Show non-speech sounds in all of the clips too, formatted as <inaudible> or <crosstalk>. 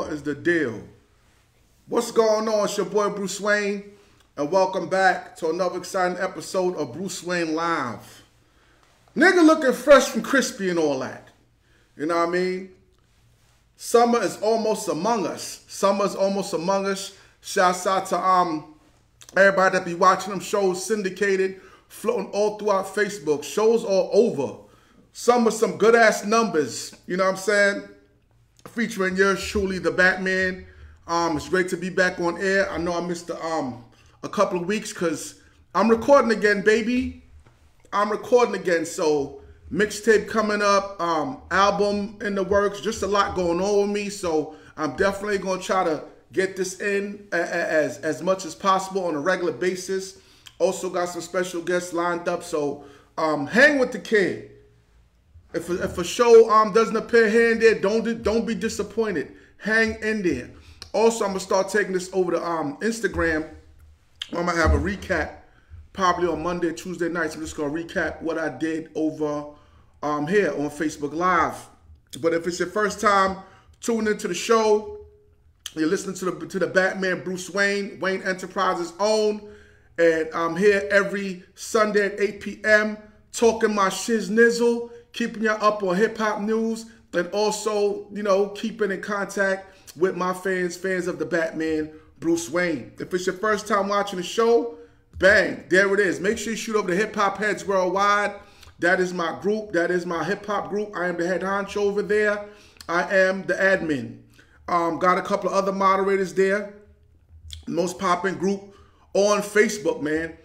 What is the deal? What's going on? It's your boy Bruse Wane, and welcome back to another exciting episode of Bruse Wane Live. Nigga looking fresh and crispy and all that. You know what I mean? Summer is almost among us. Summer's almost among us. Shouts out to um everybody that be watching them shows syndicated, floating all throughout Facebook. Shows all over. Some of some good ass numbers. You know what I'm saying? Featuring yours truly, the Batman. Um, it's great to be back on air. I know I missed a, um a couple of weeks because I'm recording again, baby. I'm recording again, so mixtape coming up, um, album in the works, just a lot going on with me. So I'm definitely gonna try to get this in as as much as possible on a regular basis. Also got some special guests lined up, so um, hang with the kid. If a, if a show um doesn't appear here and there, don't don't be disappointed. Hang in there. Also, I'm gonna start taking this over to um Instagram. I'm gonna have a recap probably on Monday, Tuesday nights. I'm just gonna recap what I did over um here on Facebook Live. But if it's your first time tuning into the show, you're listening to the to the Batman Bruse Wane, Wane Enterprises own, and I'm here every Sunday at 8 p.m. talking my shiz nizzle, keeping you up on hip hop news, and also, you know, keeping in contact with my fans, fans of the Batman Bruse Wane. If it's your first time watching the show, bang, there it is. Make sure you shoot over to Hip Hop Heads Worldwide. That is my group. That is my hip hop group. I am the head honcho over there. I am the admin. Um, got a couple of other moderators there. Most popping group on Facebook, man.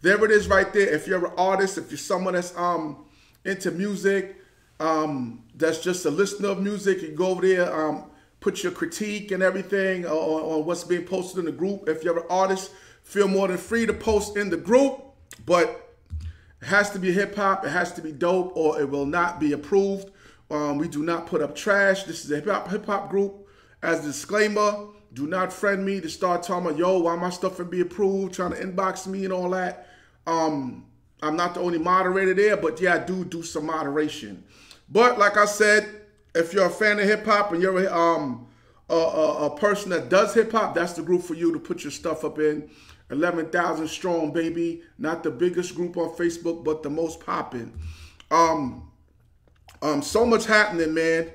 There it is right there. If you're an artist, if you're someone that's um into music, um, that's just a listener of music, you go over there, um, put your critique and everything on, on what's being posted in the group. If you're an artist, feel more than free to post in the group, but it has to be hip hop, it has to be dope, or it will not be approved. Um, we do not put up trash. This is a hip hop hip hop group. As a disclaimer, do not friend me to start talking about, yo, why my stuff can be approved, trying to inbox me and all that. Um, I'm not the only moderator there, but yeah, I do do some moderation. But like I said, if you're a fan of hip hop and you're um, a, a, a person that does hip hop, that's the group for you to put your stuff up in. 11,000 strong, baby. Not the biggest group on Facebook, but the most popping. Um, um, so much happening, man.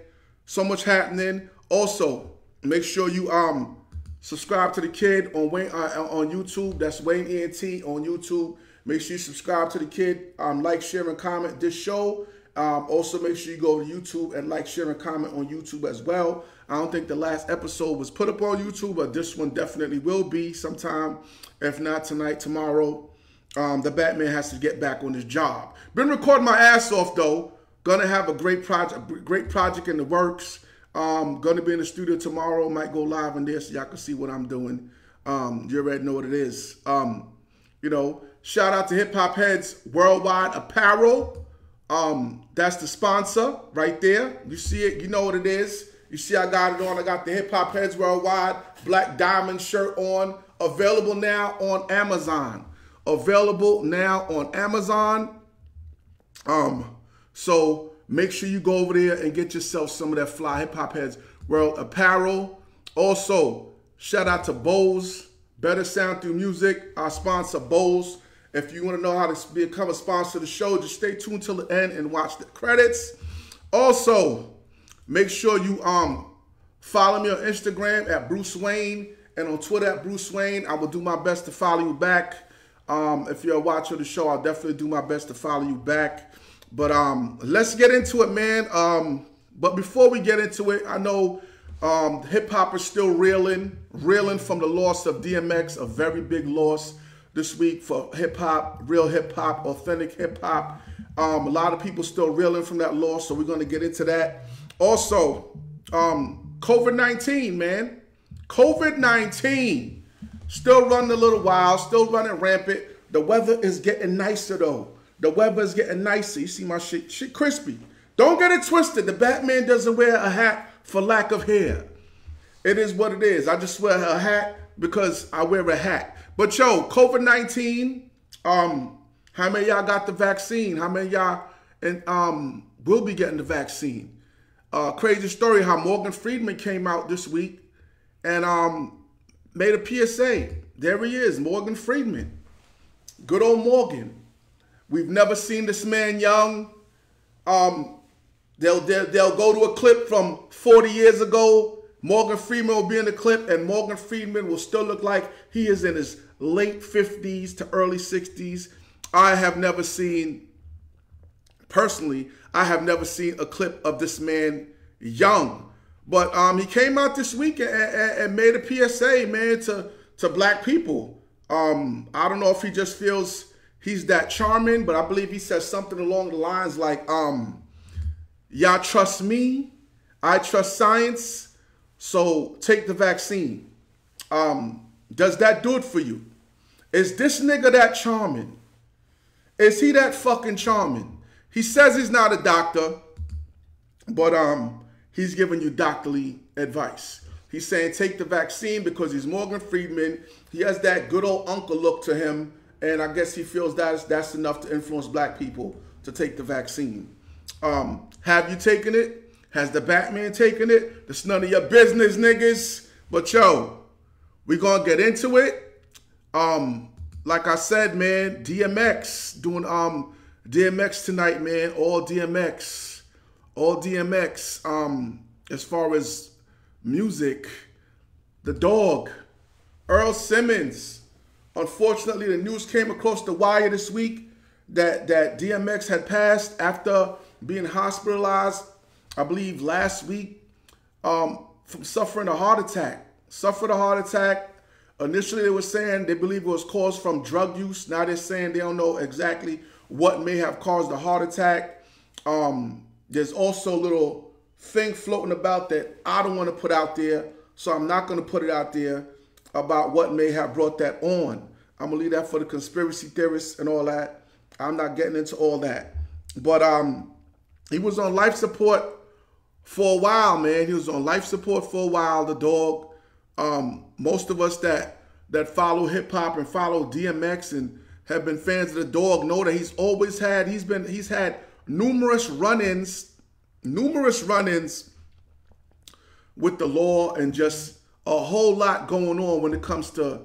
So much happening. Also, make sure you um subscribe to the kid on Wane uh, on YouTube. That's Wane ENT on YouTube. Make sure you subscribe to the kid. Um, like, share, and comment this show. Um, also, make sure you go to YouTube and like, share, and comment on YouTube as well. I don't think the last episode was put up on YouTube, but this one definitely will be sometime. If not tonight, tomorrow. Um, the Batman has to get back on his job. Been recording my ass off though. Gonna have a great project, great project in the works. Um, gonna be in the studio tomorrow. Might go live in there so y'all can see what I'm doing. Um, you already know what it is. Um, you know, shout out to Hip Hop Heads Worldwide Apparel. Um, that's the sponsor right there. You see it, you know what it is. You see I got it on. I got the Hip Hop Heads Worldwide Black Diamond shirt on. Available now on Amazon. Available now on Amazon. Um, so make sure you go over there and get yourself some of that fly hip hop heads world apparel. Also, shout out to Bose, Better Sound Through Music, our sponsor Bose. If you want to know how to become a sponsor of the show, just stay tuned till the end and watch the credits. Also, make sure you um follow me on Instagram at Bruse Wane and on Twitter at Bruse Wane. I will do my best to follow you back. Um, if you're a watcher of the show, I'll definitely do my best to follow you back. But um, let's get into it, man. Um, but before we get into it, I know um, hip hop is still reeling, reeling from the loss of DMX, a very big loss this week for hip hop, real hip hop, authentic hip hop. Um, a lot of people still reeling from that loss, so we're going to get into that. Also, um, COVID 19, man. COVID 19 still running a little wild, still running rampant. The weather is getting nicer though. The weather is getting nicer. You see my shit, shit crispy. Don't get it twisted. The Batman doesn't wear a hat for lack of hair. It is what it is. I just wear a hat because I wear a hat. But yo, COVID-19, um, how many y'all got the vaccine? How many y'all and um will be getting the vaccine? uh, crazy story how Morgan Freeman came out this week and um, made a PSA. There he is, Morgan Freeman. Good old Morgan. We've never seen this man young. Um, they'll, they'll, they'll go to a clip from 40 years ago. Morgan Freeman will be in the clip, and Morgan Freeman will still look like he is in his late 50s to early 60s. I have never seen, personally, I have never seen a clip of this man young. But um, he came out this week and, and, and, made a PSA, man, to, to black people. Um, I don't know if he just feels he's that charming, but I believe he says something along the lines like, um, y'all trust me, I trust science, so take the vaccine. Um, does that do it for you? Is this nigga that charming? Is he that fucking charming? He says he's not a doctor, but um, he's giving you doctorly advice. He's saying take the vaccine because he's Morgan Freeman. He has that good old uncle look to him, and I guess he feels that's that's enough to influence black people to take the vaccine. Um, have you taken it? Has the Batman taken it? That's none of your business, niggas. But yo, we gonna get into it. Um, like I said, man, DMX doing um DMX tonight, man. All DMX. All DMX. Um, as far as music, the dog, Earl Simmons. Unfortunately, the news came across the wire this week that, that DMX had passed after being hospitalized, I believe last week, um, from suffering a heart attack. Suffered a heart attack. Initially, they were saying they believe it was caused from drug use. Now they're saying they don't know exactly what may have caused the heart attack. Um, there's also a little thing floating about that I don't want to put out there, so I'm not going to put it out there about what may have brought that on. I'm gonna leave that for the conspiracy theorists and all that. I'm not getting into all that. But um, he was on life support for a while, man. He was on life support for a while. The dog. Um, most of us that that follow hip hop and follow DMX and have been fans of the dog know that he's always had he's been he's had numerous run-ins, numerous run-ins with the law and just a whole lot going on when it comes to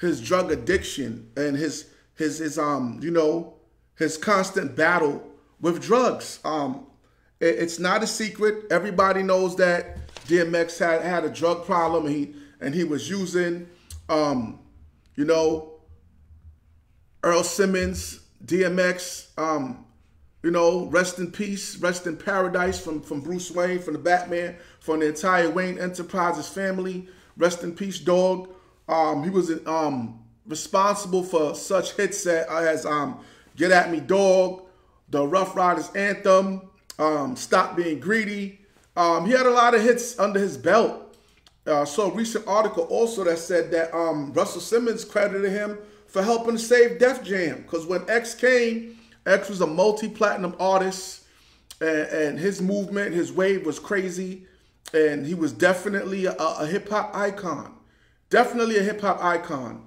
his drug addiction and his his his um you know his constant battle with drugs. Um, it's not a secret. Everybody knows that DMX had had a drug problem. And he and he was using um, you know Earl Simmons, DMX, um, you know, rest in peace, rest in paradise from, from Bruse Wane, from the Batman, from the entire Wane Enterprises family. Rest in peace, dog. Um, he was um, responsible for such hits as um, Get At Me, Dog, the Ruff Ryders Anthem, um, Stop Being Greedy. Um, he had a lot of hits under his belt. Uh, saw a recent article also that said that um, Russell Simmons credited him for helping to save Def Jam. Because when X came, X was a multi-platinum artist, and, and, his movement, his wave was crazy, and he was definitely a, a hip hop icon. Definitely a hip hop icon.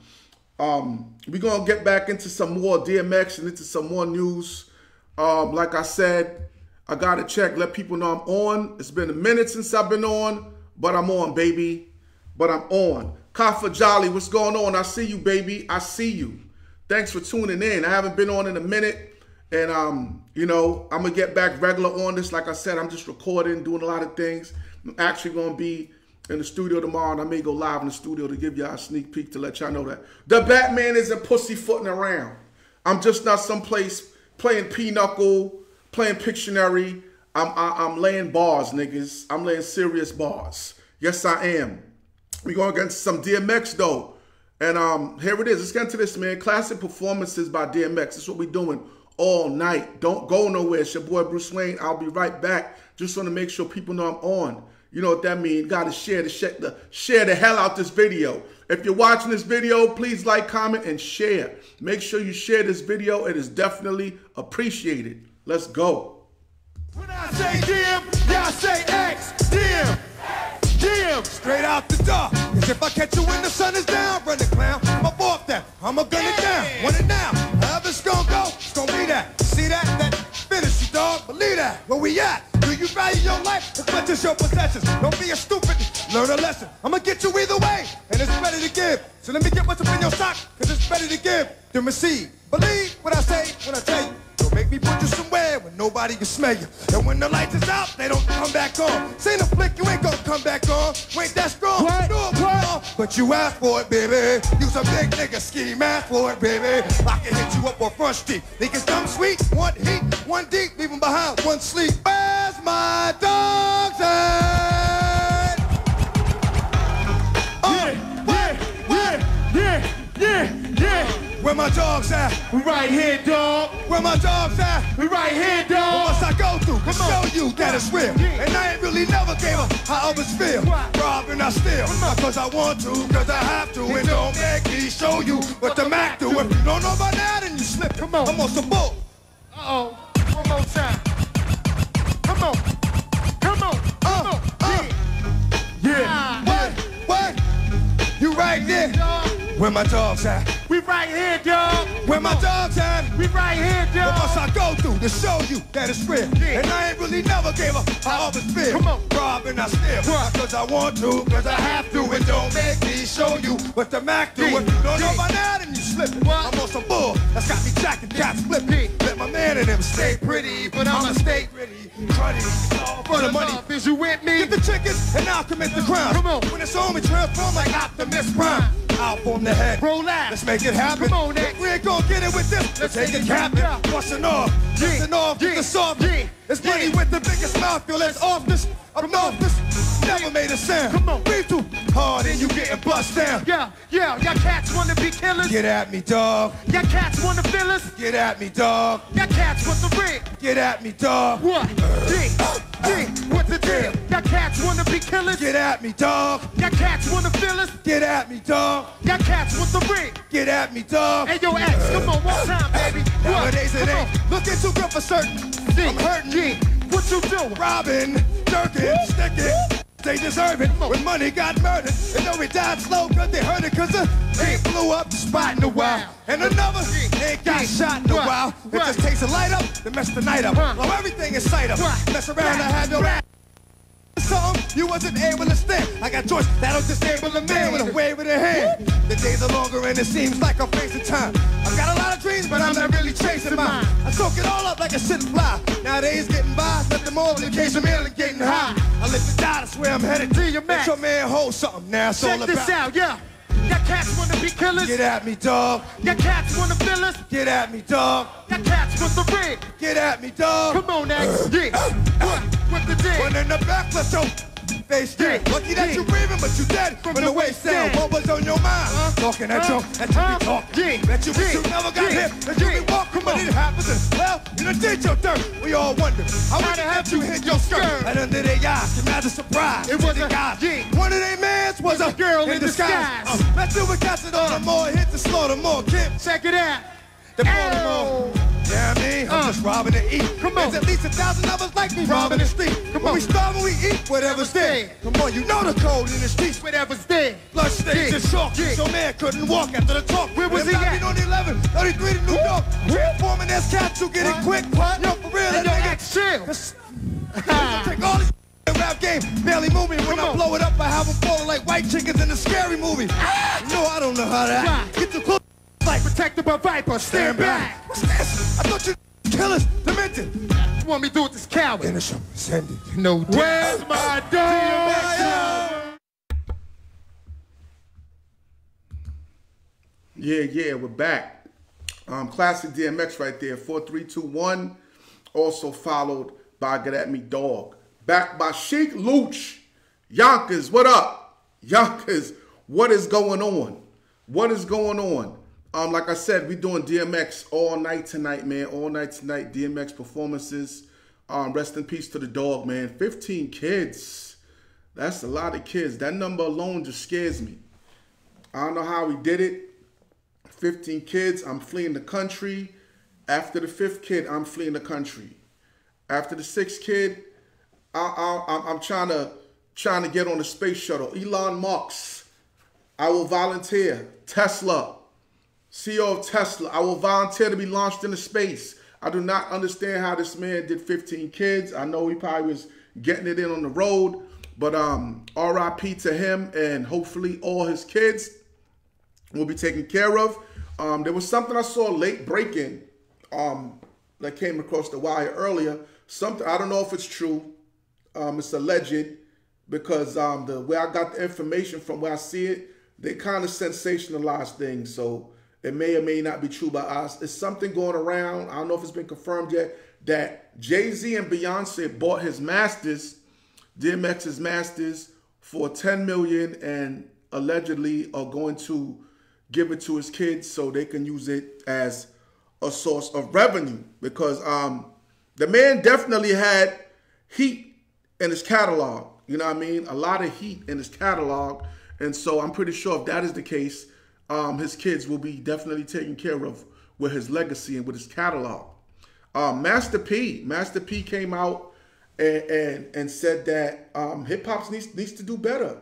Um, we're gonna get back into some more DMX and into some more news. Um, like I said, I gotta check, let people know I'm on. It's been a minute since I've been on, but I'm on, baby. But I'm on. Kafa Jolly, what's going on? I see you, baby. I see you. Thanks for tuning in. I haven't been on in a minute. And, um, you know, I'm going to get back regular on this. Like I said, I'm just recording, doing a lot of things. I'm actually going to be in the studio tomorrow, and I may go live in the studio to give y'all a sneak peek to let y'all know that. The Batman isn't pussyfooting around. I'm just not someplace playing pinochle, playing Pictionary. I'm, I, am i am laying bars, niggas. I'm laying serious bars. Yes, I am. We going against some DMX though. And um, here it is. Let's get into this, man. Classic performances by DMX. That's what we're doing all night. Don't go nowhere. It's your boy Bruse Wane. I'll be right back. Just want to make sure people know I'm on. You know what that means. Got to share the, the share the hell out this video. If you're watching this video, please like, comment, and share. Make sure you share this video. It is definitely appreciated. Let's go. When I say DM, y'all say X. DM. DM. Straight out the door. Cause if I catch you when the sun is down, run the clown. I'm a off that. I'ma gun it down. Want it now. However it's gonna go, it's gonna be that. See that? That finish you, dog. Believe that. Where we at? Do you you value your life as much as your possessions. Don't be a stupid. Learn a lesson. I'ma get you either way, and it's better to give. So let me get what's up in your sock, cause it's better to give than receive. Believe what I say when I tell you. Make me put you somewhere where nobody can smell you. And when the lights is out, they don't come back on. Say the flick, you ain't gonna come back on. You ain't that strong. What? No, What? But you asked for it, baby. You's a big nigga, scheme, ask for it, baby. I can hit you up on front street. Niggas dumb sweet, one heat, one deep, leave leave 'em behind, one sleep. Where's my dogs at? Where my dogs at? We right here, dog. Where my dogs at? We right here, dog. What must I go through to show you that it's real? Yeah. And I ain't really never gave up how others feel. Robbing I steal, not cause I want to, cause I have to. And don't make me show you what the Mac do. If you don't know by now, then you slip. Come on. I'm on some bull. Uh-oh. One more time. Come on. Come on. Come Uh, on. uh. Yeah. Yeah. What? What? You right there. Dog. Where my dogs at? We right here, dog. Where my dogs at? We right here, What must dog. I go through to show you that it's real? Yeah. And I ain't really never gave up how others feel. Come on. Robbing I steal. Cause I want to, cause I have to. And don't make me show you what the Mac do. Yeah. If you don't know Yeah. by now, then you slipping. What? I'm on some bull. That's got me jacking cats flipping. Let my man in them stay pretty, but I'ma stay pretty. Cruddy. All for the money. Is you with me? Get the chickens and I'll commit the crime. Come on. When it's on me, transform like Optimus Prime. I'll the head. Roll out. Let's make it happen. Come on, Nick. We ain't gonna get it with this. Let's take it capping. Yeah. Busting off. Yeah. Busting off Yeah. the soft. Yeah. It's money with the biggest mouth. Feel less office. Up north. This never made a sound. Come on. Breathe too hard and you getting bust down. Yeah, yeah, y'all cats wanna be killers. Get at me, dog. Y'all cats wanna fill us. Get at me, dog. Y'all cats want the rig. Get at me, dog. What? Yeah, yeah, what's the deal? Y'all cats wanna be killers. Get at me, dog. Y'all cats wanna fill us. Get at me, dog. Y'all cats want the rig. Get at me, dog. Hey, yo, X, come on, one time, baby. <laughs> What? Nowadays it Come ain't on. looking too good for certain. Yeah, I'm hurting. Yeah, what you doing? robbing, jerking, sticking. They deserve it when money got murdered. And know we died slow cause they heard it cause the blew up the spot in a while. And another ain't got shot in a while. It just takes a light up to mess the night up. While everything is sight up. Mess around I have your ass. Something you wasn't able to stand. I got choice that'll disable a man with a wave of the hand. The days are longer and it seems like I'm facing time. I've got a lot of dreams, but I'm not really chasing mine. I soak it all up like a shit fly. Nowadays getting by, nothing more than a case of merely getting high. I live to die, that's swear I'm headed. To your max. Let your man hold something now. It's all Check about. this out, yeah. Y'all cats wanna be killers. Get at me, dog. Y'all cats wanna fill us. Get at me, dog. Y'all cats want the rig. Get at me, dog. Come on, X. Yeah. Uh, uh, what? What the deal? One in the back, let's go. Face down. Yeah. Lucky that Yeah. you breathing, but you dead from the the waist down. What was on your mind? Huh? Talking at Huh? you, that you Huh? be talking. Yeah. That you wish you never got hit. That you be walking, but it happens. And, well, you done did your dirt. We all wonder how you have you hit your skirt? And under their eyes, imagine surprise. It was a- guy. One of their mans was a girl in disguise. Uh, let's do it on the more. Hit the slaughter more. Kim, Check it out. The Baltimore. Yeah, I mean, I'm Uh. just robbing to eat. Come on. There's at least a thousand of us like me robbing the street. Come when on. we starve and we eat whatever's there. Come on, you know the code in the streets. Whatever's there. Blood stains Yeah. and chalk. Yeah. So man couldn't walk after the talk. Where was And he at? on the 11, 33 to New York. Transforming this cat to get it quick. What? Yo, for real, Hey, that nigga. Chill. <laughs> Take all this <laughs> rap game, barely moving. When Come I on. blow it up, I have them falling like white chickens in a scary movie. No, I don't know how to act. Right. Get too close, like Protected by Viper. Stand back. What's this? I thought you killers, demented. You want me to do with this coward? Finish him, send it. No doubt. Where's my dog? Yeah, yeah, we're back. Um, classic DMX right there, 4321. Also followed by Get At Me Dog. Back by Sheek Louch. Yonkers, what up? Yonkers, what is going on? What is going on? Um, like I said, we doing DMX all night tonight, man. All night tonight, DMX performances. Um, rest in peace to the dog, man. 15 kids. That's a lot of kids. That number alone just scares me. I don't know how we did it. 15 kids, I'm fleeing the country. After the fifth kid, I'm fleeing the country. After the sixth kid, I, I, I'm- I'm trying to trying to get on the space shuttle. Elon Musk, I will volunteer. Tesla, CEO of Tesla, I will volunteer to be launched into space. I do not understand how this man did 15 kids. I know he probably was getting it in on the road, but um, RIP to him, and hopefully all his kids will be taken care of. Um, there was something I saw late breaking um, that came across the wire earlier. Something I don't know if it's true. Um, it's alleged because um, the way I got the information from where I see it, they kind of sensationalize things. So it may or may not be true by us. It's something going around. I don't know if it's been confirmed yet that Jay Z and Beyonce bought his masters, DMX's masters, for 10 million and allegedly are going to give it to his kids so they can use it as a source of revenue because um, the man definitely had heat in his catalog. You know what I mean? A lot of heat in his catalog. And so I'm pretty sure if that is the case, um, his kids will be definitely taken care of with his legacy and with his catalog. Um, Master P, Master P came out and and, and said that um, hip hop needs needs to do better.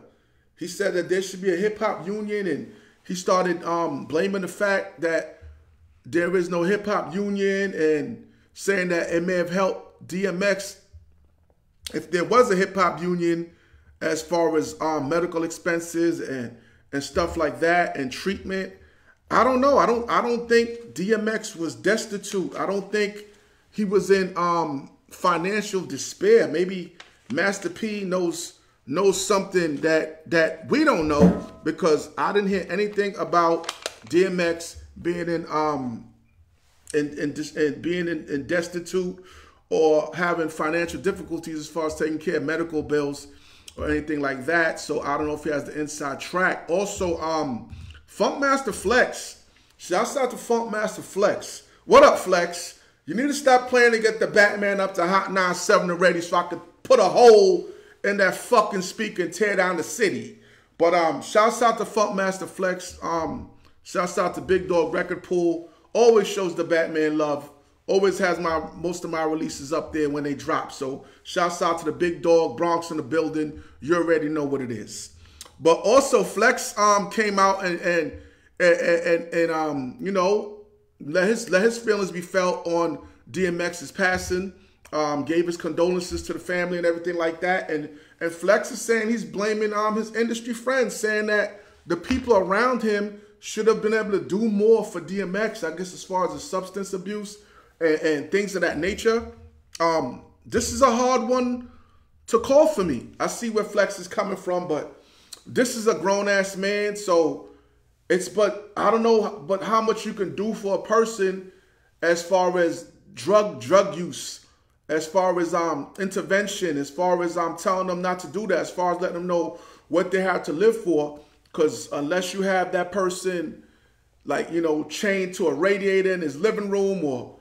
He said that there should be a hip hop union, and he started um, blaming the fact that there is no hip hop union and saying that it may have helped DMX if there was a hip hop union as far as um, medical expenses and and stuff like that and treatment. I don't know. I don't I don't think DMX was destitute. I don't think he was in um, financial despair. Maybe Master P knows knows something that that we don't know because I didn't hear anything about DMX being in um and and, and being in, in destitute or having financial difficulties as far as taking care of medical bills or anything like that. So I don't know if he has the inside track. Also, um, Funkmaster Flex. Shouts out to Funkmaster Flex. What up, Flex? You need to stop playing to get the Batman up to Hot 97 already so I could put a hole in that fucking speaker and tear down the city. But um, shouts out to Funkmaster Flex. Um, shouts out to Big Dog Record Pool. Always shows the Batman love. Always has my most of my releases up there when they drop. So shouts out to the Big Dog Bronx in the building. You already know what it is. But also Flex um came out and and and, and, and um you know let his let his feelings be felt on DMX's passing. Um, gave his condolences to the family and everything like that. And and Flex is saying he's blaming um his industry friends, saying that the people around him should have been able to do more for DMX. I guess as far as the substance abuse and, and things of that nature. Um, this is a hard one to call for me. I see where Flex is coming from, but this is a grown ass man, so it's but I don't know but how much you can do for a person as far as drug drug use, as far as um intervention, as far as I'm um, telling them not to do that, as far as letting them know what they have to live for. Cause unless you have that person like, you know, chained to a radiator in his living room or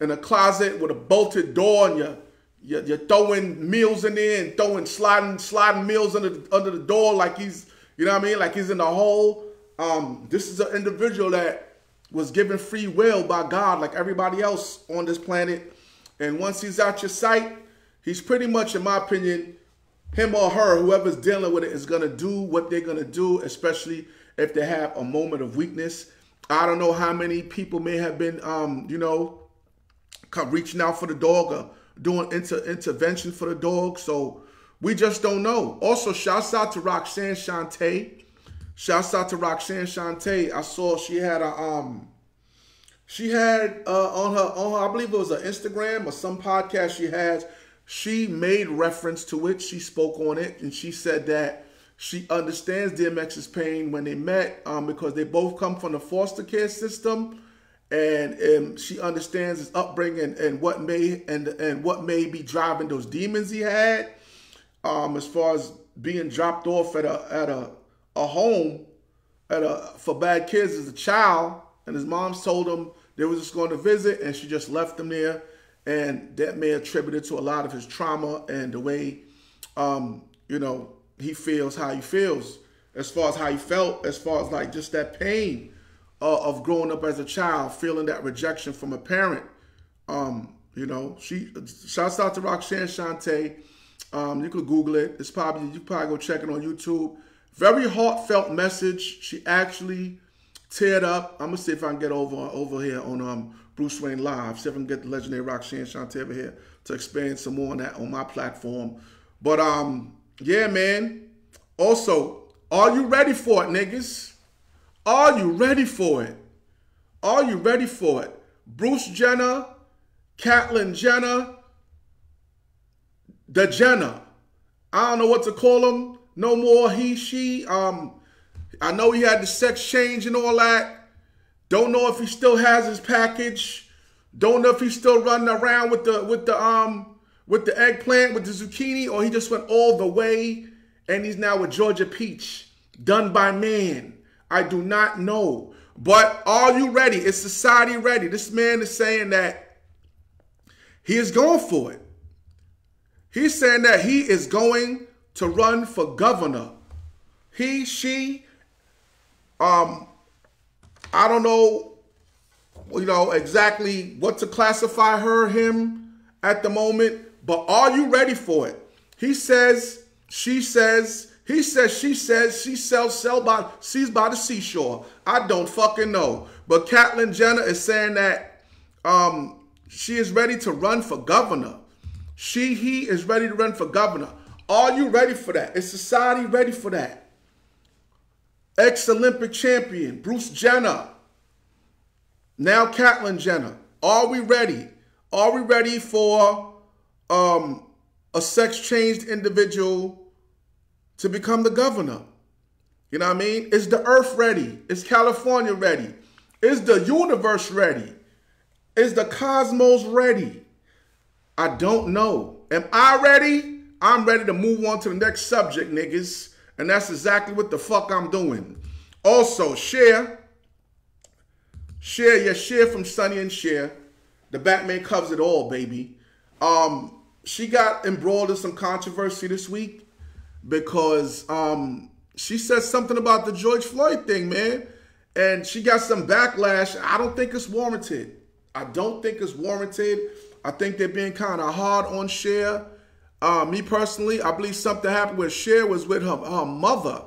in a closet with a bolted door and you're, you're, you're throwing meals in there and throwing sliding sliding meals under the, under the door like he's, you know what I mean? Like he's in the hole. Um, this is an individual that was given free will by God like everybody else on this planet. And once he's out your sight, he's pretty much, in my opinion, him or her, whoever's dealing with it, is going to do what they're going to do, especially if they have a moment of weakness. I don't know how many people may have been, um, you know, reaching out for the dog or doing inter intervention for the dog. So we just don't know. Also, shouts out to Roxanne Shante. Shouts out to Roxanne Shante. I saw she had a um she had uh on her on her, I believe it was an Instagram or some podcast she has. She made reference to it. She spoke on it and she said that she understands DMX's pain when they met um, because they both come from the foster care system and, and she understands his upbringing and what may and and what may be driving those demons he had um, as far as being dropped off at a at a a home at a for bad kids as a child, and his mom told him they were just going to visit, and she just left him there, and that may attribute it to a lot of his trauma and the way, um, you know, he feels how he feels, as far as how he felt, as far as like just that pain uh, of growing up as a child, feeling that rejection from a parent. Um, you know, she shouts out to Roxanne Shante. Um, you could Google it. It's probably you probably go check it on YouTube very heartfelt message. She actually teared up. I'm gonna see if I can get over over here on um Bruse Wane Live. See if I can get the legendary Roxanne Shante over here to expand some more on that on my platform. But um, yeah, man. Also, are you ready for it, niggas? Are you ready for it? Are you ready for it? Bruce Jenner, Caitlyn Jenner, the Jenner. I don't know what to call him. No more he, she. Um, I know he had the sex change and all that. Don't know if he still has his package. Don't know if he's still running around with the with the um with the eggplant with the zucchini, or he just went all the way and he's now with Georgia Peach, done by man. I do not know. But are you ready? Is society ready? This man is saying that he is going for it. He's saying that he is going to run for governor. He, she, um, I don't know, you know, exactly what to classify her, him at the moment, but are you ready for it? He says, she says, he says, she says, she sells, sell by, sees by the seashore. I don't fucking know. But Caitlyn Jenner is saying that um, she is ready to run for governor. She, he is ready to run for governor. Are you ready for that? Is society ready for that? Ex-Olympic champion, Bruce Jenner. Now Caitlyn Jenner. Are we ready? Are we ready for um, a sex-changed individual to become the governor? You know what I mean? Is the earth ready? Is California ready? Is the universe ready? Is the cosmos ready? I don't know. Am I ready? I'm ready to move on to the next subject, niggas. And that's exactly what the fuck I'm doing. Also, Cher. Cher, yeah, Cher from Sonny and Cher. The Batman covers it all, baby. Um, she got embroiled in some controversy this week because um, she said something about the George Floyd thing, man. And she got some backlash. I don't think it's warranted. I don't think it's warranted. I think they're being kind of hard on Cher. Uh, me personally, I believe something happened where Cher was with her, her mother.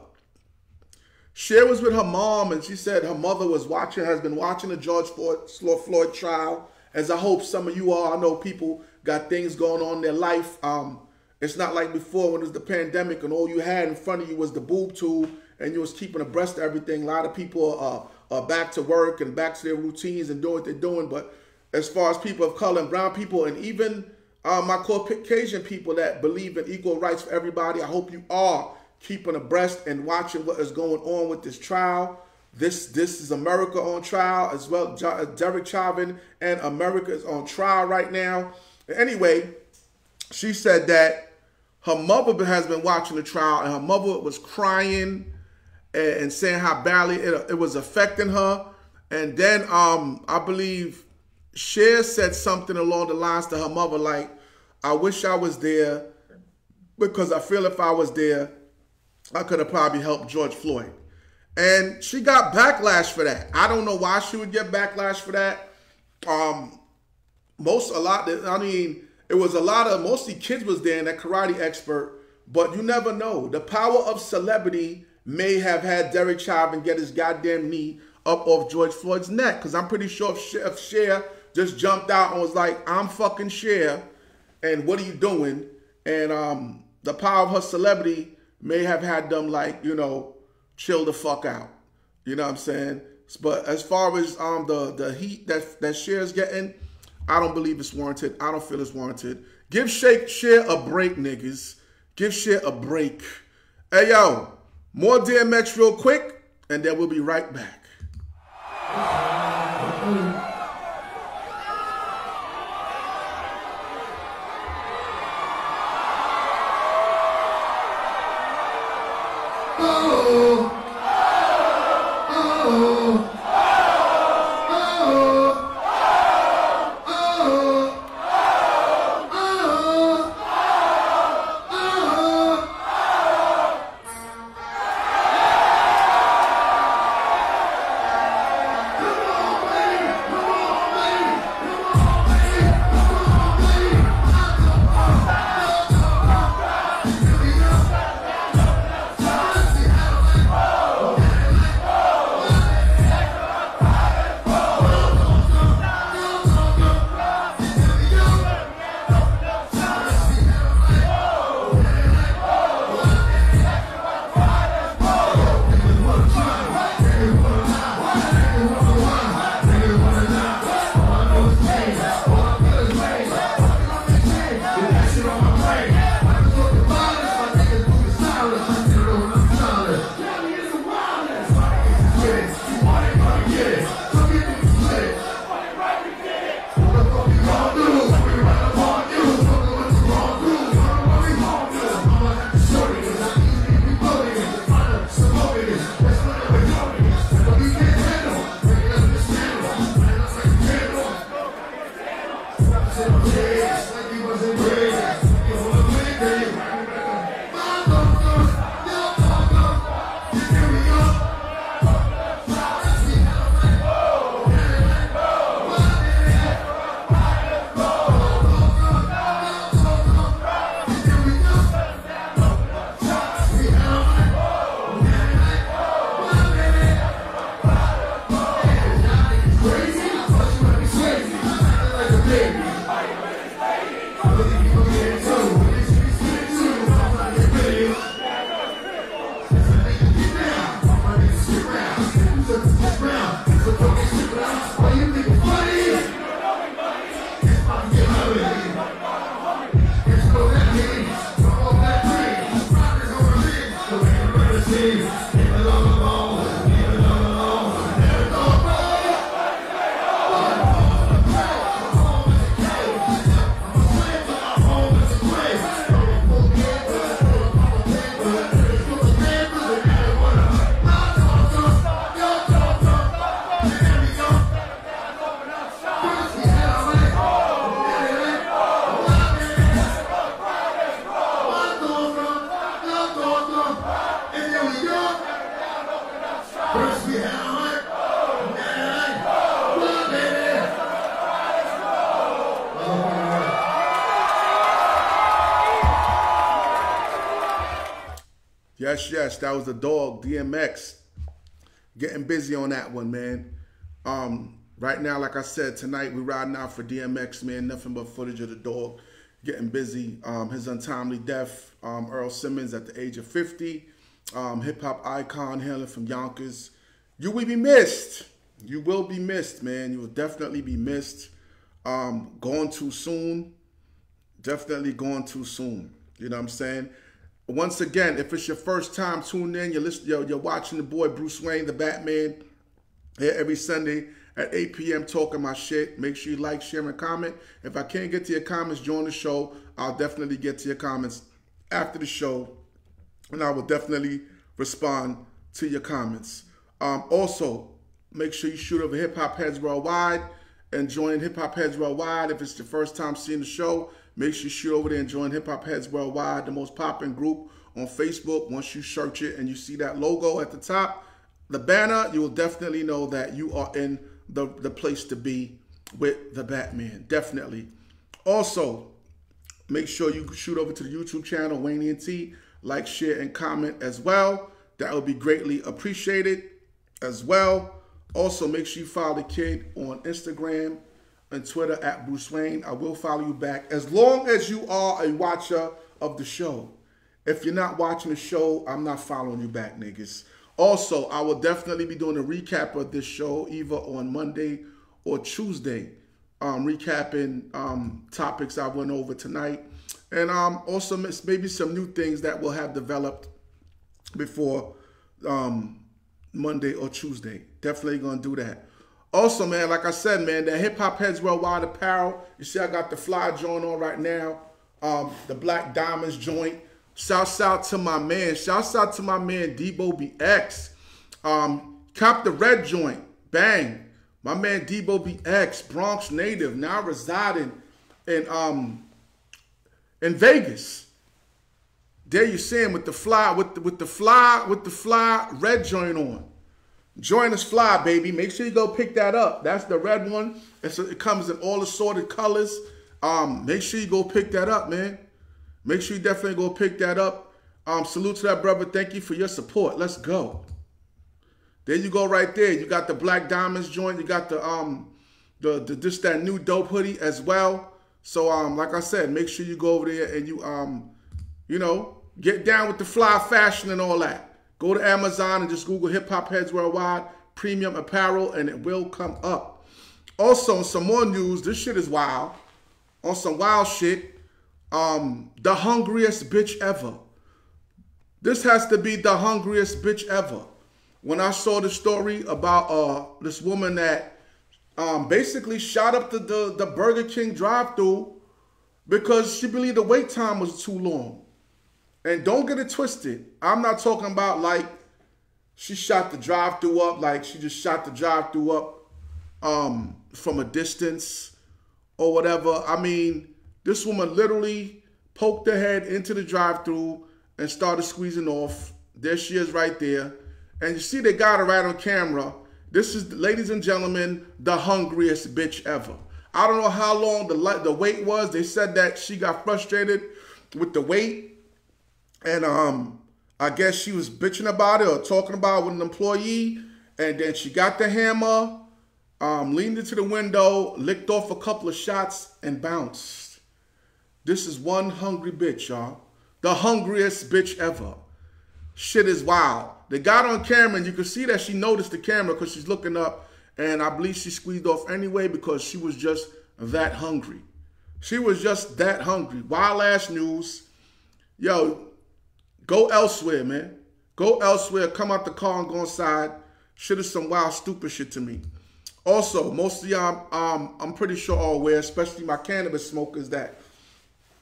Cher was with her mom, and she said her mother was watching, has been watching the George Floyd, Floyd trial. As I hope some of you are, I know people got things going on in their life. Um, it's not like before when it was the pandemic and all you had in front of you was the boob tube and you was keeping abreast of everything. A lot of people are, are back to work and back to their routines and doing what they're doing. But as far as people of color and brown people and even uh, my Caucasian people that believe in equal rights for everybody, I hope you are keeping abreast and watching what is going on with this trial. This this is America on trial as well. Derek Chauvin and America is on trial right now. Anyway, she said that her mother has been watching the trial and her mother was crying and, and saying how badly it, it was affecting her. And then um, I believe Cher said something along the lines to her mother like, I wish I was there because I feel if I was there, I could have probably helped George Floyd. And she got backlash for that. I don't know why she would get backlash for that. Um, most a lot. I mean, it was a lot of mostly kids was there and that karate expert. But you never know. The power of celebrity may have had Derek Chauvin get his goddamn knee up off George Floyd's neck. Because I'm pretty sure if Cher just jumped out and was like, "I'm fucking Cher," and what are you doing? And um, the power of her celebrity may have had them like, you know, chill the fuck out. You know what I'm saying? But as far as um the the heat that that Cher's getting, I don't believe it's warranted. I don't feel it's warranted. Give Shake Cher a break, niggas. Give Cher a break. Hey yo, more DMX real quick, and then we'll be right back. Was the dog, DMX. Getting busy on that one, man. Um, right now, like I said, tonight we riding out for DMX, man. Nothing but footage of the dog getting busy. Um, his untimely death, um, Earl Simmons at the age of 50. Um, Hip hop icon hailing from Yonkers. You will be missed. You will be missed, man. You will definitely be missed. Um, gone too soon. Definitely gone too soon. You know what I'm saying? Once again, if it's your first time tuning in, you're listening, you're, you're watching the boy Bruse Wane, the Batman, here every Sunday at 8 p.m. talking my shit. Make sure you like, share, and comment. If I can't get to your comments during the show, I'll definitely get to your comments after the show, and I will definitely respond to your comments. Um, also, make sure you shoot over Hip Hop Heads Worldwide and join Hip Hop Heads Worldwide. If it's your first time seeing the show, make sure you shoot over there and join Hip Hop Heads Worldwide, the most popping group on Facebook. Once you search it and you see that logo at the top, the banner, you will definitely know that you are in the, the place to be with the Batman. Definitely. Also, make sure you shoot over to the YouTube channel, Wane ENT. Like, share, and comment as well. That would be greatly appreciated as well. Also, make sure you follow the kid on Instagram and Twitter at Bruse Wane. I will follow you back as long as you are a watcher of the show. If you're not watching the show, I'm not following you back, niggas. Also, I will definitely be doing a recap of this show either on Monday or Tuesday, um, recapping um, topics I went over tonight, and um, also maybe some new things that will have developed before um, Monday or Tuesday. Definitely gonna do that. Also, man, like I said, man, the Hip Hop Heads Worldwide apparel. You see, I got the fly joint on right now. Um, the Black Diamonds joint. Shouts out to my man. Shouts out to my man Debo BX. Um, cop the red joint. Bang. My man Debo BX, Bronx native, now residing in um in Vegas. There you see him with the fly, with the, with the fly, with the fly red joint on. Join us fly, baby. Make sure you go pick that up. That's the red one. It comes in all assorted colors. Um, make sure you go pick that up, man. Make sure you definitely go pick that up. Um, salute to that brother. Thank you for your support. Let's go. There you go, right there. You got the Black Diamonds joint. You got the um, the, the just that new dope hoodie as well. So um, like I said, make sure you go over there and you um, you know, get down with the fly fashion and all that. Go to Amazon and just Google Hip Hop Heads Worldwide Premium Apparel, and it will come up. Also, some more news. This shit is wild. On some wild shit um, the hungriest bitch ever. This has to be the hungriest bitch ever. When I saw the story about uh, this woman that um, basically shot up the, the, the Burger King drive through because she believed the wait time was too long. And don't get it twisted. I'm not talking about like she shot the drive through up, like she just shot the drive through up um, from a distance or whatever. I mean, this woman literally poked her head into the drive-through and started squeezing off. There she is right there. And you see they got her right on camera. This is, ladies and gentlemen, the hungriest bitch ever. I don't know how long the, the wait was. They said that she got frustrated with the wait. And um, I guess she was bitching about it or talking about it with an employee. And then she got the hammer, um, leaned into the window, licked off a couple of shots, and bounced. This is one hungry bitch, y'all. The hungriest bitch ever. Shit is wild. They got on camera, and you can see that she noticed the camera because she's looking up, and I believe she squeezed off anyway because she was just that hungry. She was just that hungry. Wild ass news. Yo, go elsewhere, man. Go elsewhere. Come out the car and go inside. Shit is some wild, stupid shit to me. Also, most of y'all, um, I'm pretty sure are aware, especially my cannabis smokers, that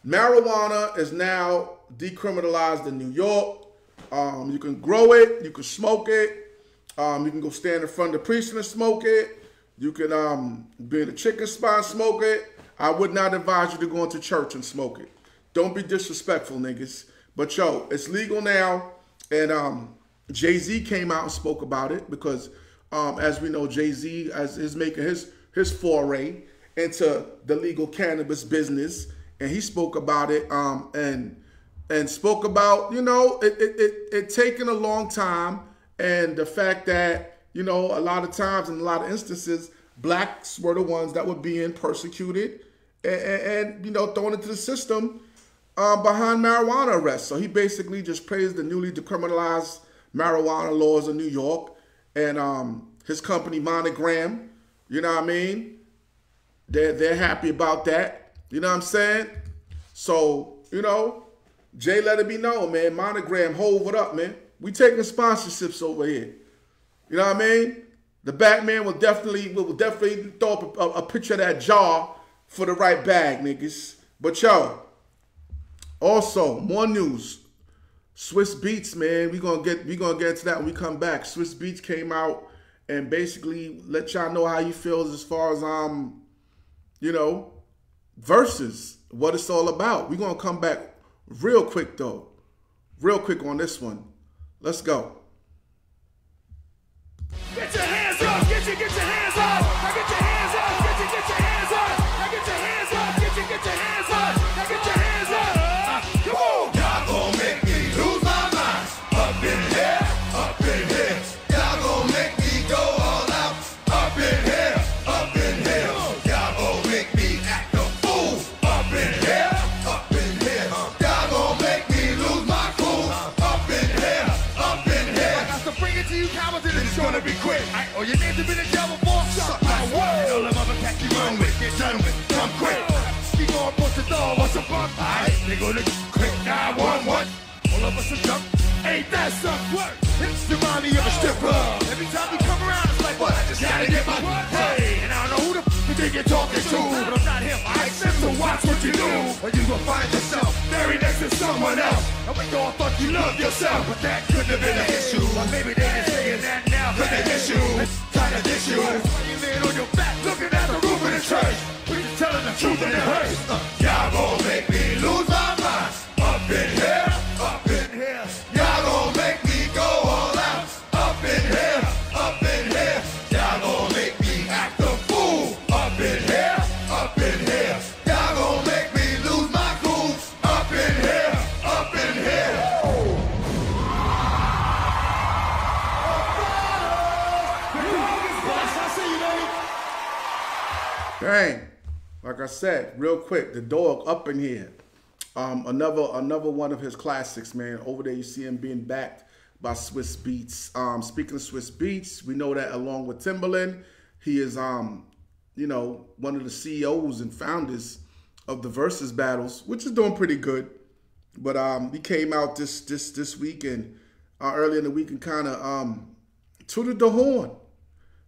Marijuana is now decriminalized in New York. Um, you can grow it, you can smoke it, um, you can go stand in front of the precinct and smoke it. You can um, be in a chicken spot and smoke it. I would not advise you to go into church and smoke it. Don't be disrespectful, niggas. But yo, it's legal now. And um, Jay Z came out and spoke about it because, um, as we know, Jay Z as is making his his foray into the legal cannabis business and he spoke about it. Um, and and spoke about, you know, it, it, it, it taking a long time and the fact that, you know, a lot of times in a lot of instances, blacks were the ones that were being persecuted and, and, and you know, thrown into the system uh, behind marijuana arrests. So he basically just praised the newly decriminalized marijuana laws in New York and um, his company Monogram. You know what I mean? They're they're happy about that. You know what I'm saying? So you know, Jay let it be known, man. Monogram, hold what up, man? We taking sponsorships over here. You know what I mean? The Batman will definitely will definitely throw up a, a, a picture of that jar for the right bag, niggas. But yo, also more news. Swizz Beats, man, we gonna get we gonna get into that when we come back. Swizz Beats came out and basically let y'all know how he feels as far as um, you know, verses, what it's all about. we gonna come back real quick though. Real quick on this one. Let's go. Get your hands up! Get your get your hands up! Be quick. I, oh, your name's been a devil for Suck my word. All them other cats you run with, get done with. Come quick. Keep on push the door, what's a bump? Aight, they gonna quick 911. All of us a jump. Ain't that some work? It's the me of a stripper. Every time you come around, it's like, what? I just Gotta get my Hey, and I don't know who the f you think you're talking to, but I'm not him. I accept, so watch what you do. Or you gon' find yourself very next to someone else. And we all thought you loved yourself, but that couldn't have been an issue. Or maybe just saying that now. Cause they miss you, kinda diss you. Why you laying on your back, looking at the roof of the church? We just telling the truth and it hurts. Uh, y'all gon' make me lose my mind. Up in here, Dang. Like I said, real quick, the dog up in here. Um, another another one of his classics, man. Over there, you see him being backed by Swizz Beats. Um, speaking of Swizz Beats, we know that along with Timbaland, he is um, you know, one of the CEOs and founders of the Verzuz Battles, which is doing pretty good. But um, he came out this this this weekend, uh, early in the week, and kind of um, tooted the horn.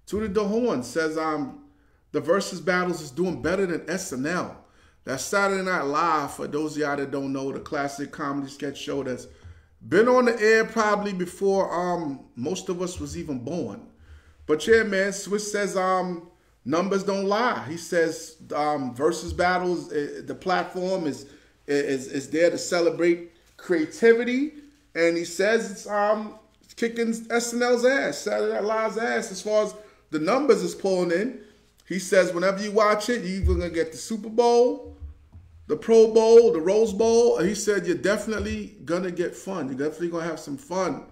Tooted the horn. Says um, the Verzuz Battles is doing better than SNL. That's Saturday Night Live. For those of y'all that don't know, the classic comedy sketch show that's been on the air probably before um most of us was even born. But yeah, man, Swizz says um numbers don't lie. He says um Verzuz battles, uh, the platform is is is there to celebrate creativity, and he says it's um kicking SNL's ass, Saturday Night Live's ass as far as the numbers is pulling in. He says whenever you watch it, you're either gonna get the Super Bowl, the Pro Bowl, the Rose Bowl. And he said you're definitely gonna get fun. You're definitely gonna have some fun.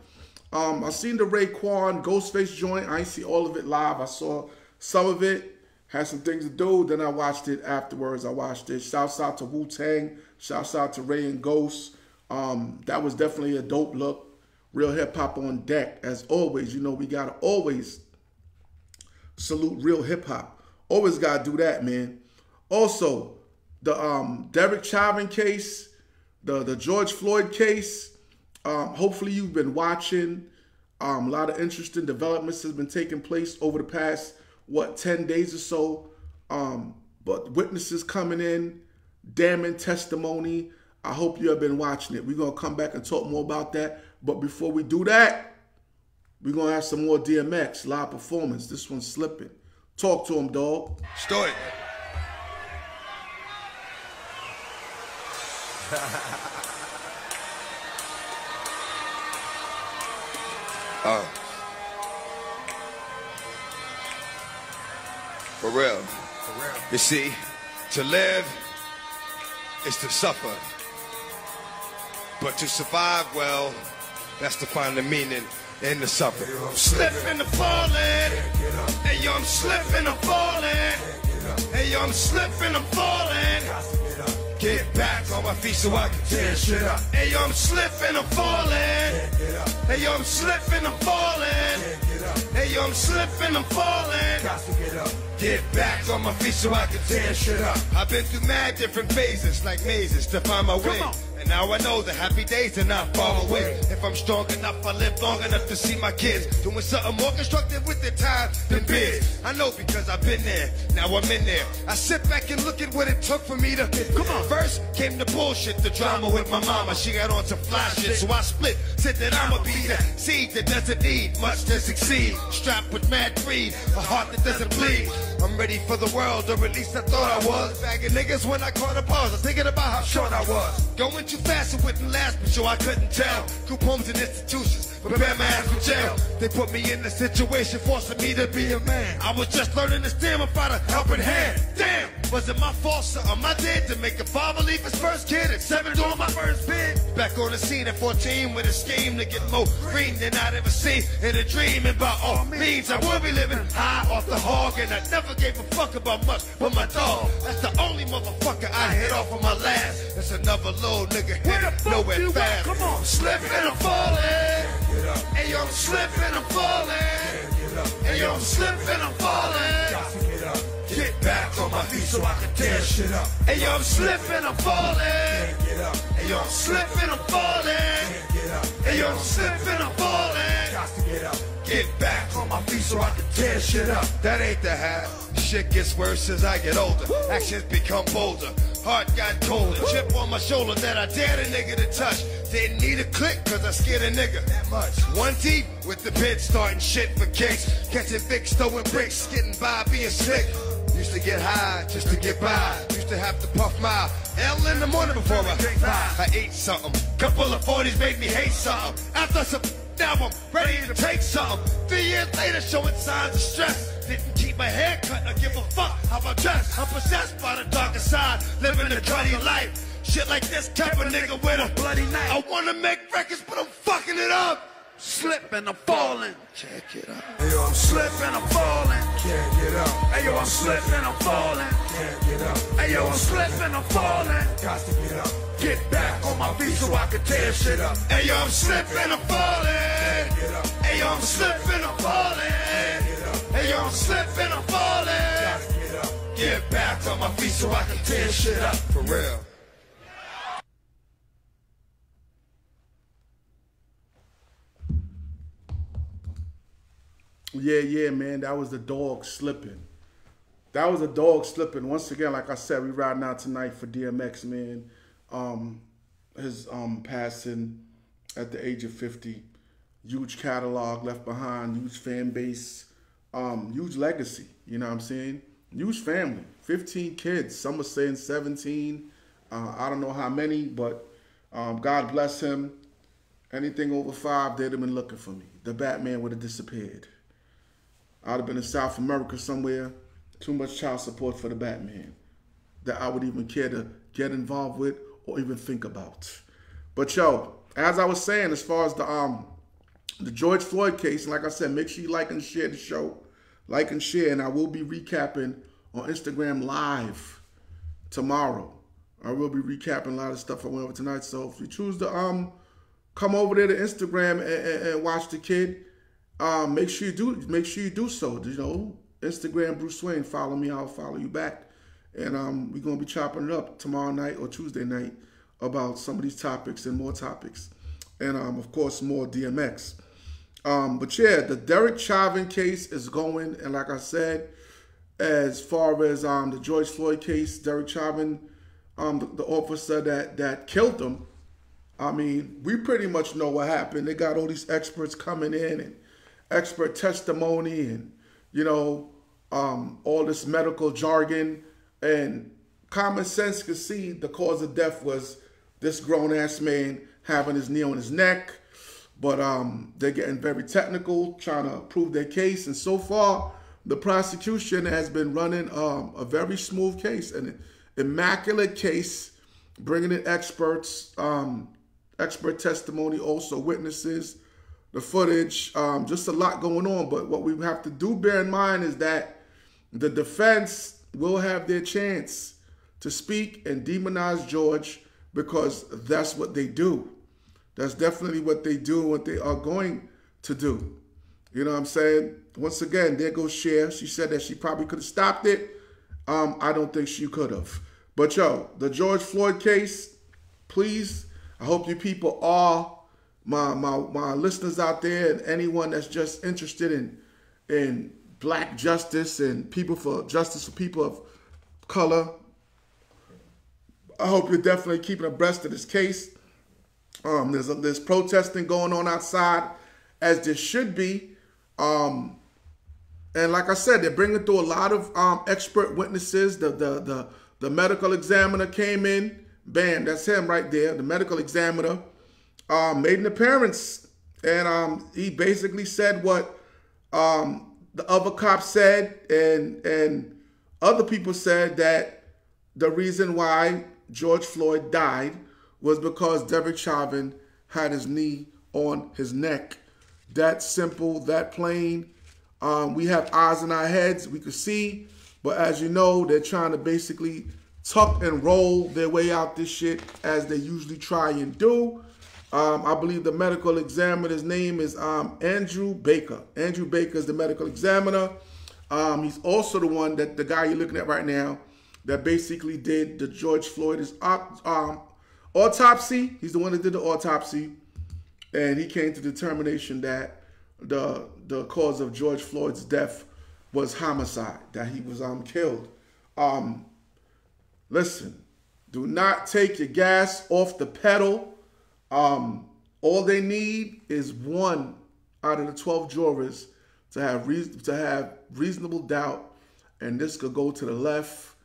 Um, I seen the Raekwon Ghostface joint. I ain't see all of it live. I saw some of it. Had some things to do. Then I watched it afterwards. I watched it. Shouts out to Wu Tang. Shouts out to Ray and Ghost. Um, that was definitely a dope look. Real hip hop on deck. As always, you know we gotta always salute real hip hop. Always gotta do that, man. Also, the um, Derek Chauvin case, the the George Floyd case. Um, hopefully, you've been watching. Um, a lot of interesting developments has been taking place over the past what ten days or so. Um, but witnesses coming in, damning testimony. I hope you have been watching it. We're gonna come back and talk more about that. But before we do that, we're gonna have some more DMX live performance. This one's slipping. Talk to him, dog. Stoic. uh. <laughs> For real. For real. You see, to live is to suffer. But to survive well, that's to find the meaning in the suffering. I'm slipping and falling. Hey, yo, I'm slipping, I'm falling. Hey, yo, I'm slipping, I'm falling. Get back on my feet so I can tear shit up. Hey, yo, I'm slipping, I'm falling. Hey, yo, I'm slipping, I'm falling. Hey, yo, I'm slipping, I'm falling. Get back on my feet so I can tear shit up. I've been through mad different phases, like mazes, to find my way. And now I know the happy days are not far away. If I'm strong enough, I live long enough to see my kids doing something more constructive with their time than biz. I know because I've been there. Now I'm in there. I sit back and look at what it took for me to come on. First came the bullshit, the drama with my mama. She got on some fly shit, so I split. Said that I'ma be that seed that doesn't need much to succeed. Strapped with mad greed, a heart that doesn't bleed. I'm ready for the world, or at least I thought I was. Bagging niggas when I caught a pause. I'm thinking about how short I was. Going too fast, it wouldn't last, but so I couldn't tell. Group homes and institutions, prepare my ass for jail. They put me in a situation, forcing me to be a man. I was just learning to stand without a helping hand. Damn, was it my fault, sir? Am I dead to make a father leave his first kid at seven doing my first bid? Back on the scene at 14 with a scheme to get more green than I'd ever seen in a dream. And by all means, I will be living high off the hog, and I never gave a fuck about much but my dog. That's the only motherfucker I hit off on my last. That's another little nigga hit nowhere fast. Come on, slipping and falling. Hey, yo, I'm slipping, I'm falling. Hey, yo, I'm slipping, I'm falling. Get back on my feet so I can tear shit up. Hey, yo, I'm slipping, I'm falling. Hey, yo, I'm slipping, and falling. Hey, yo, I'm slipping, I'm falling. Get back on my feet so I can tear shit up. That ain't the hat. Shit gets worse as I get older. Actions become bolder. Heart got colder. Chip on my shoulder that I dared a nigga to touch. Didn't need a click cause I scared a nigga that much. One deep with the pit starting shit for kicks. Catching Vic, throwing bricks, getting by being sick. Used to get high just to get by. Used to have to puff my L in the morning before I. I ate something. Couple of 40s made me hate something. After some now I'm ready to take something. Three years later, showing signs of stress. Didn't keep my hair cut, I give a fuck how I dress. I'm possessed by the darker side, living a cruddy life. Shit like this kept a nigga with a bloody knife. I wanna make records, but I'm fucking it up. Slipping, I'm falling. Check it out. Hey, yo, I'm slipping, I'm falling. Can't get up. Hey, yo, I'm slipping, I'm falling. Can't get up. Hey, yo, I'm slipping, I'm falling. Got to get up. Get back on my feet so I can tear shit up. Hey, yo, I'm slipping, I'm falling. Get up. Hey, yo, I'm slipping, I'm falling. Hey, yo, I'm slipping, I'm falling. Gotta get up. Get back on my feet so I can tear shit up. For real. Yeah, yeah, man. That was the dog slipping. That was a dog slipping. Once again, like I said, we riding out tonight for DMX, man. Um, his um passing at the age of 50. Huge catalog left behind, huge fan base, um, huge legacy. You know what I'm saying? Huge family. 15 kids. Some are saying 17. Uh, I don't know how many, but um, God bless him. Anything over five, they'd have been looking for me. The Batman would have disappeared. I'd have been in South America somewhere. Too much child support for the Batman that I would even care to get involved with or even think about. But yo, as I was saying, as far as the um the George Floyd case, like I said, make sure you like and share the show. Like and share, and I will be recapping on Instagram live tomorrow. I will be recapping a lot of stuff I went over tonight. So if you choose to um come over there to Instagram and, and, and watch the kid, um, make sure you do make sure you do so. You know, Instagram Bruse Wane, follow me, I'll follow you back. And um, we're gonna be chopping it up tomorrow night or Tuesday night about some of these topics and more topics. And um, of course more DMX. Um, but yeah, the Derek Chauvin case is going, and like I said, as far as um, the George Floyd case, Derek Chauvin, um, the, the officer that that killed him, I mean, we pretty much know what happened. They got all these experts coming in and expert testimony and, you know, um, all this medical jargon. And common sense could see the cause of death was this grown ass man having his knee on his neck. But um, they're getting very technical, trying to prove their case. And so far, the prosecution has been running um, a very smooth case, an immaculate case, bringing in experts. Um, expert testimony, also witnesses, the footage, um, just a lot going on. But what we have to do bear in mind is that the defense will have their chance to speak and demonize George because that's what they do. That's definitely what they do, what they are going to do. You know what I'm saying? Once again, there goes Cher. She said that she probably could have stopped it. Um, I don't think she could have. But yo, the George Floyd case, please, I hope you people are my my my listeners out there and anyone that's just interested in in black justice and people for justice for people of color. I hope you're definitely keeping abreast of this case. Um, there's a, there's protesting going on outside, as there should be. Um, and like I said, they're bringing through a lot of um, expert witnesses. The, the the the medical examiner came in. Bam, that's him right there. The medical examiner uh, made an appearance, and um, he basically said what um, the other cops said, and and other people said that the reason why George Floyd died was because Derek Chauvin had his knee on his neck. That simple, that plain. Um, we have eyes in our heads, we could see, but as you know, they're trying to basically tuck and roll their way out this shit as they usually try and do. Um, I believe the medical examiner's name is um, Andrew Baker. Andrew Baker is the medical examiner. Um, he's also the one that the guy you're looking at right now that basically did the George Floyd's um, autopsy. He's the one that did the autopsy, and he came to the determination that the the cause of George Floyd's death was homicide, that he was um killed. Um, listen, do not take your gas off the pedal. Um, all they need is one out of the 12 jurors to have reason, to have reasonable doubt, and this could go to the left,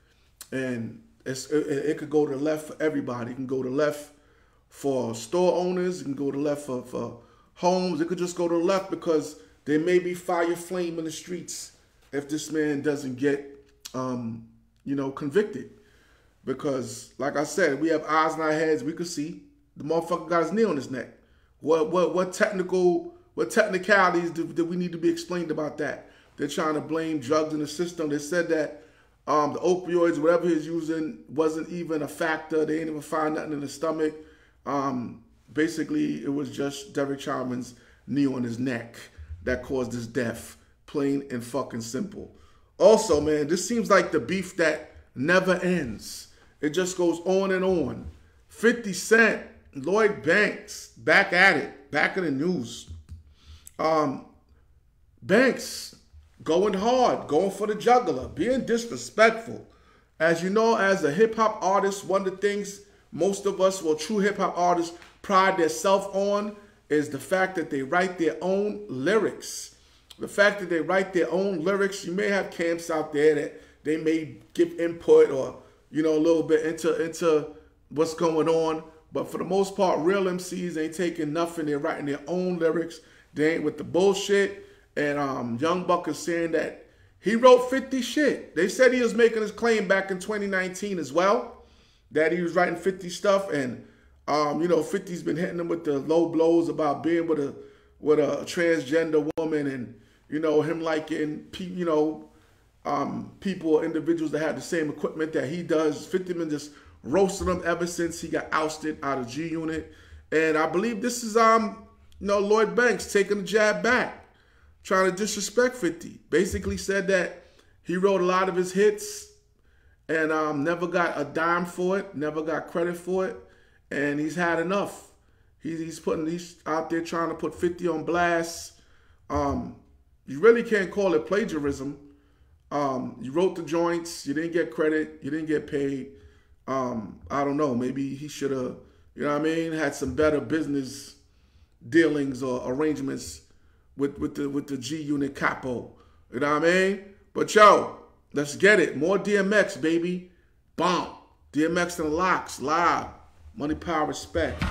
and it, it, could go to the left for everybody. It can go to the left for store owners. It can go to the left for, for homes. It could just go to the left because there may be fire flame in the streets if this man doesn't get, um, you know, convicted. Because, like I said, we have eyes in our heads. We could see the motherfucker got his knee on his neck. What what what technical what technicalities do, do we need to be explained about that? They're trying to blame drugs in the system. They said that um, the opioids, whatever he's using, wasn't even a factor. They didn't even find nothing in the stomach. Um, basically, it was just Derek Chauvin's knee on his neck that caused his death. Plain and fucking simple. Also, man, this seems like the beef that never ends. It just goes on and on. 50 Cent, Lloyd Banks, back at it, back in the news. Um, Banks going hard, going for the juggler, being disrespectful. As you know, as a hip hop artist, one of the things most of us, well, true hip hop artists, pride themselves on is the fact that they write their own lyrics. The fact that they write their own lyrics, you may have camps out there that they may give input or, you know, a little bit into into what's going on. But for the most part, real MCs ain't taking nothing. They're writing their own lyrics. They ain't with the bullshit. And um, Young Buck is saying that he wrote 50 shit. They said he was making his claim back in 2019 as well, that he was writing 50 stuff. And, um, you know, 50's been hitting him with the low blows about being with a with a transgender woman and, you know, him liking, you know, um, people, individuals that have the same equipment that he does. 50 been just roasting him ever since he got ousted out of G Unit. And I believe this is, um, you know, Lloyd Banks taking the jab back trying to disrespect 50. Basically said that he wrote a lot of his hits and um, never got a dime for it, never got credit for it, and he's had enough. He's, he's putting he's out there trying to put 50 on blast. Um, you really can't call it plagiarism. Um, you wrote the joints, you didn't get credit, you didn't get paid. Um, I don't know, maybe he should have, you know what I mean, had some better business dealings or arrangements with with the with the G Unit capo. You know what I mean? But yo, let's get it. More DMX, baby. Bomb. DMX and LOX live. Money, power, respect.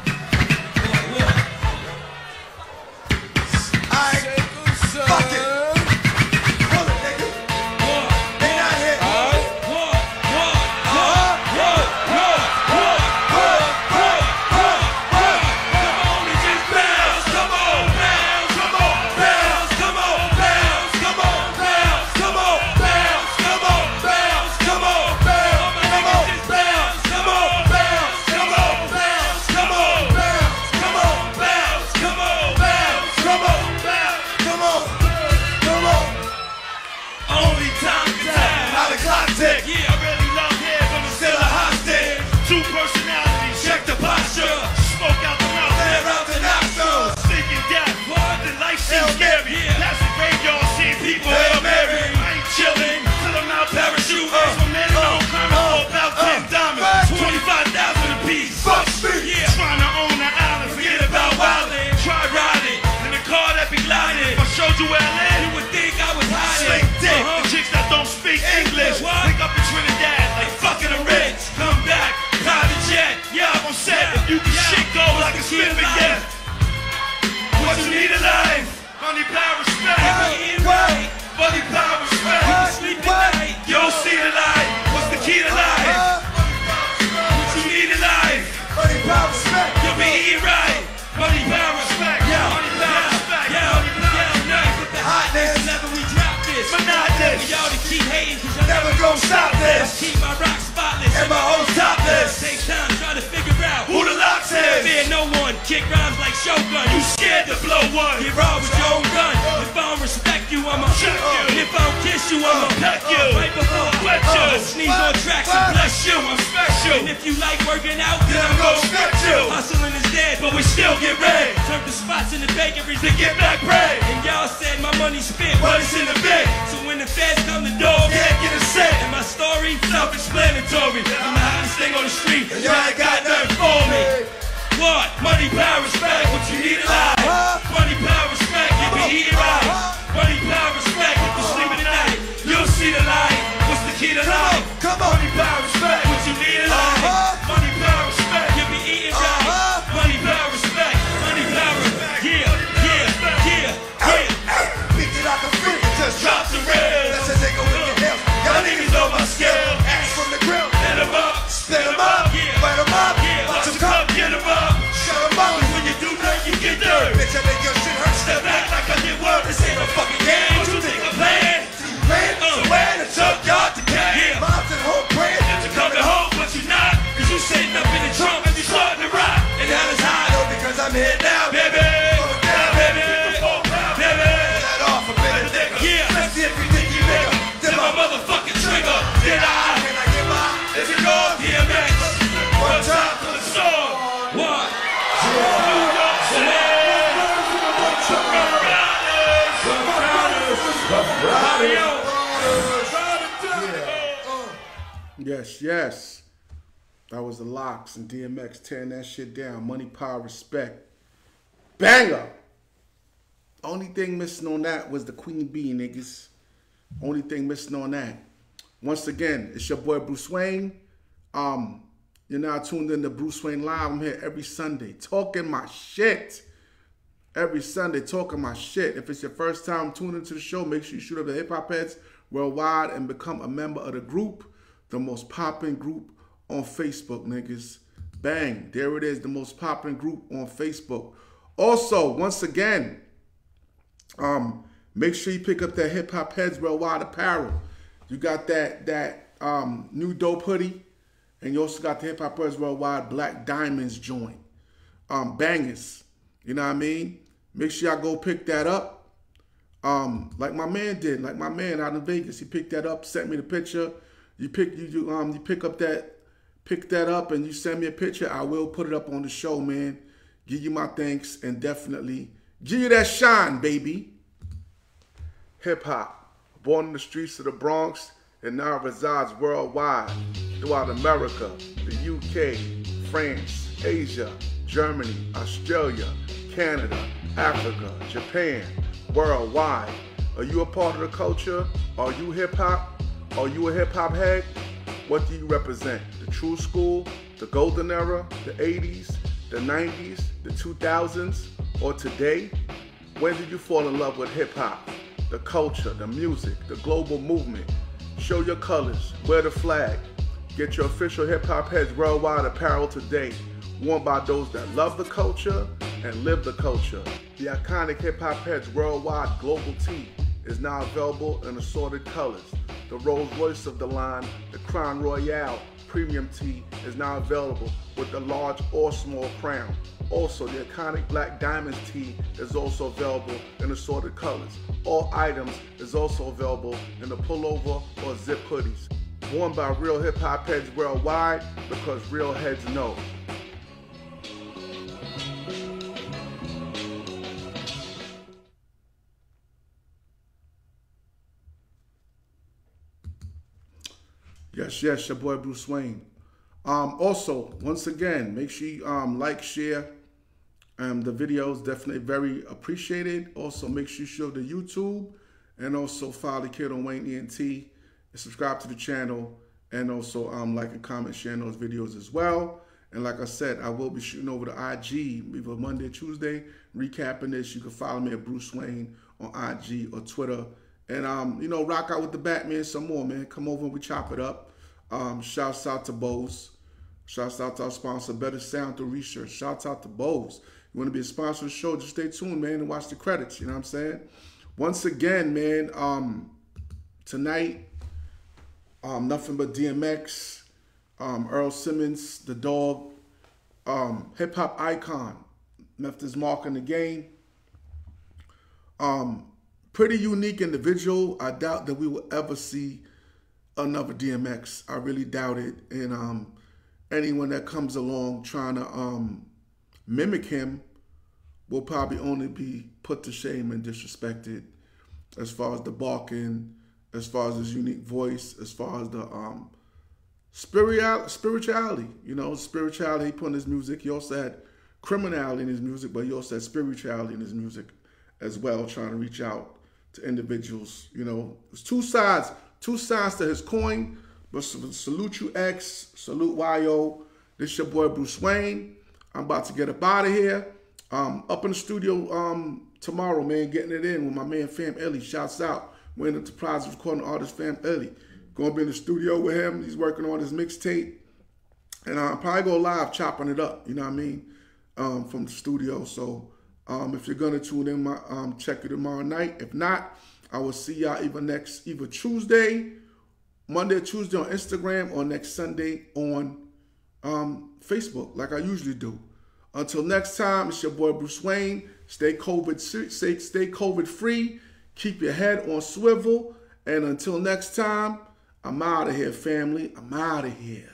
And if you like working out, then I'm I'm gon' gonna stretch you. Hustling is dead, but we still get red. Turn the spots in the bakeries to get back bread. And y'all said my money spent, but it's in the bank. So when the feds come to door, Can't get a set. and my story self-explanatory. I'm the hottest thing on the street, and y'all ain't got nothing for me. What? Money, power, respect. What you need in life? Uh-huh. Money, power, respect. You be eating right. Uh-huh. Money, power, respect. If you sleep in the night, you'll see the light. The key to life? Come on. Money, power, respect. What you need in life? Uh-huh. Money, power, respect. You be eating right. Uh-huh. Money, power, respect. Money, power, respect. yeah, yeah, yeah, yeah. Beat it out the freak. Just Drop the rails. That's a nigga with your health. Y'all niggas know my skill. Axe from the grill. Hit 'em up. Spit 'em up. Yes, yes. That was the LOX and DMX tearing that shit down. Money, power, respect. Banger. Only thing missing on that was the Queen Bee, niggas. Only thing missing on that. Once again, it's your boy Bruse Wane. Um, you're now tuned in to Bruse Wane Live. I'm here every Sunday talking my shit. Every Sunday talking my shit. If it's your first time tuning into the show, make sure you shoot up the Hip Hop Heads worldwide and become a member of the group, the most popping group on Facebook, niggas. Bang, there it is, the most popping group on Facebook. Also, once again, um, make sure you pick up that Hip Hop Heads Worldwide apparel. You got that that um, new dope hoodie, and you also got the Hip Hop Heads Worldwide Black Diamonds joint. Um, bangers. You know what I mean? Make sure y'all go pick that up. Um, like my man did, like my man out in Vegas, he picked that up, sent me the picture. You pick you, you um you pick up that pick that up and you send me a picture. I will put it up on the show, man. Give you my thanks and definitely give you that shine, baby. Hip hop, born in the streets of the Bronx and now resides worldwide throughout America, the UK, France, Asia, Germany, Australia, Canada, Africa, Japan, worldwide. Are you a part of the culture? Are you hip hop? Are you a hip hop head? What do you represent? The true school, the golden era, the 80s, the 90s, the 2000s, or today? When did you fall in love with hip hop? The culture, the music, the global movement. Show your colors, wear the flag. Get your official hip hop heads worldwide apparel today, worn by those that love the culture and live the culture. The iconic hip hop heads worldwide global tee is now available in assorted colors. The Rolls Royce of the line, the Crown Royale premium tee is now available with the large or small crown. Also, the iconic Black Diamonds tee is also available in assorted colors. All items is also available in the pullover or zip hoodies. Worn by real hip hop heads worldwide because real heads know. Yes, yes, your boy Bruse Wane. Um, also, once again, make sure you um, like, share um, the videos. Definitely very appreciated. Also, make sure you show the YouTube and also follow the kid on Wane ENT and subscribe to the channel and also um, like and comment, sharing those videos as well. And like I said, I will be shooting over to IG either Monday, Tuesday, recapping this. You can follow me at Bruse Wane on IG or Twitter. And um, you know, rock out with the Batman some more, man. Come over and we chop it up. Um, shouts out to Bose. Shouts out to our sponsor, Better Sound Through Research. Shouts out to Bose. You want to be a sponsor of the show, just stay tuned, man, and watch the credits. You know what I'm saying? Once again, man, um, tonight, um, nothing but DMX, um, Earl Simmons, the dog, um, hip hop icon, left his mark in the game. Um, pretty unique individual. I doubt that we will ever see another DMX. I really doubt it. And um, anyone that comes along trying to um, mimic him will probably only be put to shame and disrespected as far as the barking, as far as his unique voice, as far as the um, spiritual, spirituality. You know, spirituality he put in his music. He also had criminality in his music, but he also had spirituality in his music as well, trying to reach out to individuals. You know, it's two sides, two sides to his coin. But salute you, X. Salute YO. This your boy Bruse Wane. I'm about to get up out of here. Um, up in the studio um, tomorrow, man, getting it in with my man Fam Ellie. Shouts out. We're in the Enterprise recording artist Fam Ellie. Gonna be in the studio with him. He's working on his mixtape. And I'll probably go live chopping it up, you know what I mean? Um, from the studio. So um, if you're gonna tune in, my, um, check it tomorrow night. If not, I will see y'all either next either Tuesday, Monday Tuesday on Instagram, or next Sunday on um, Facebook, like I usually do. Until next time, it's your boy Bruse Wane. Stay COVID, stay, stay COVID free. Keep your head on swivel. And until next time, I'm out of here, family. I'm out of here.